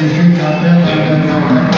District Council,